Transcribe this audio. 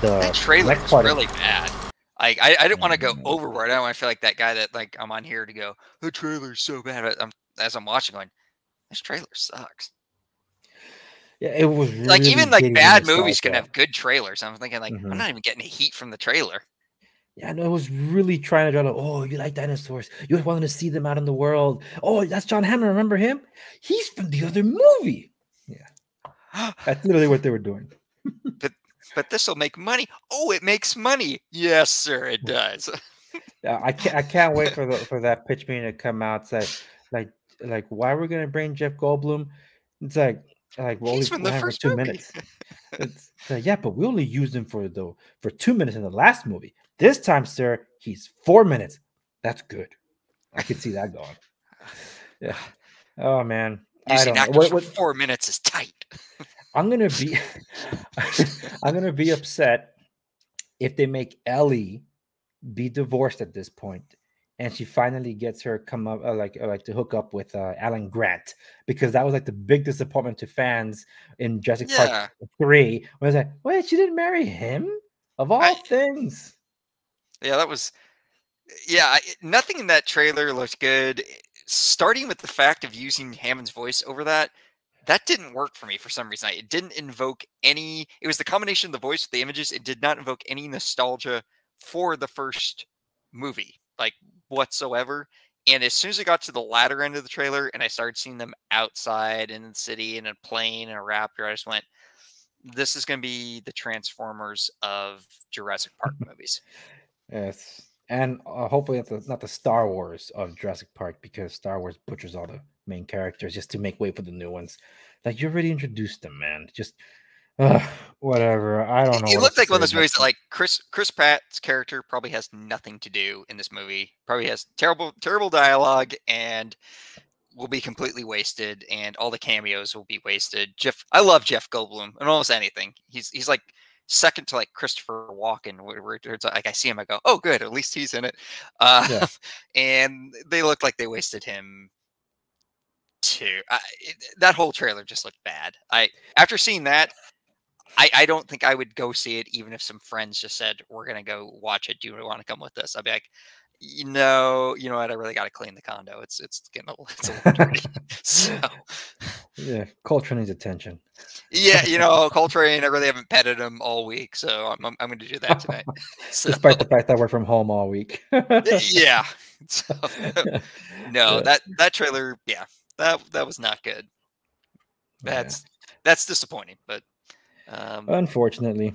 the that trailer was really bad. Like I, I didn't want to go Mm. overboard. I don't want to feel like that guy that like I'm on here to go. The trailer's so bad. I'm, as I'm watching, going, this trailer sucks. yeah, it was like even like bad movies can have good trailers. I'm thinking like Mhm. I'm not even getting heat from the trailer. Yeah, no, it was really trying to draw. Like, oh, you like dinosaurs? You wanted to see them out in the world. Oh, that's John Hammond. Remember him? He's from the other movie. Yeah, that's literally what they were doing. But this will make money. Oh, it makes money. Yes, sir, it does. Yeah, I can't. I can't wait for the for that pitch meeting to come out. It's like, like, why are we gonna bring Jeff Goldblum? It's like, like, well, He's from the for first two movie. minutes. It's like, yeah, but we only used him for the for two minutes in the last movie. This time, sir, he's four minutes. That's good. I could see that going. Yeah. Oh man. I Using don't know. actors What- for what- four minutes is tight. I'm gonna be I'm gonna be upset if they make Ellie be divorced at this point and she finally gets her come up uh, like uh, like to hook up with uh, Alan Grant because that was like the big disappointment to fans in Jurassic Park 3 when it's like wait she didn't marry him of all I- things Yeah, that was. Yeah, I- nothing in that trailer looked good. Starting with the fact of using Hammond's voice over that, that didn't work for me for some reason. It didn't invoke any. It was the combination of the voice with the images. It did not invoke any nostalgia for the first movie, like whatsoever. And as soon as it got to the latter end of the trailer, and I started seeing them outside in the city in a plane and a raptor, I just went, "This is going to be the Transformers of Jurassic Park movies." yes and uh, hopefully not the, not the Star Wars of Jurassic Park because Star Wars butchers all the main characters just to make way for the new ones like you already introduced them man just uh, whatever I don't know It looked like one of those movies that, like Chris Chris Pratt's character probably has nothing to do in this movie. Probably has terrible terrible dialogue and will be completely wasted, and all the cameos will be wasted. Jeff, I love Jeff Goldblum and almost anything. He's he's like second to like Christopher Walken. Where, where it's like I see him, I go, oh good, at least he's in it. Uh, Yeah. and they look like they wasted him too. I, it, that whole trailer just looked bad. I after seeing that, I, I don't think I would go see it even if some friends just said we're gonna go watch it. Do you want to come with us? I'd be like, you know, you know what? I really got to clean the condo. It's it's getting a, it's a little dirty. so yeah culture needs attention yeah, you know, Coltrane. I really haven't petted him all week, so I'm I'm, I'm going to do that tonight. So despite the fact that we're from home all week eh, yeah, so, no, Yeah. that that trailer, yeah, that that was not good. Yeah. That's that's disappointing, but um, unfortunately